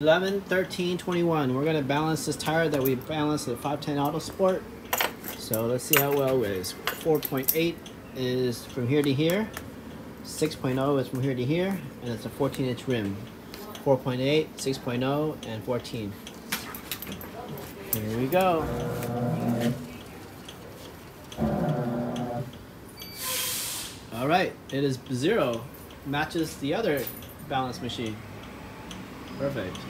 11, 13, 21. We're gonna balance this tire that we balanced at 510 Auto Sport. So let's see how well it is. 4.8 is from here to here. 6.0 is from here to here, and it's a 14 inch rim. 4.8, 6.0, and 14. Here we go. All right, it is zero. Matches the other balance machine. Perfeito.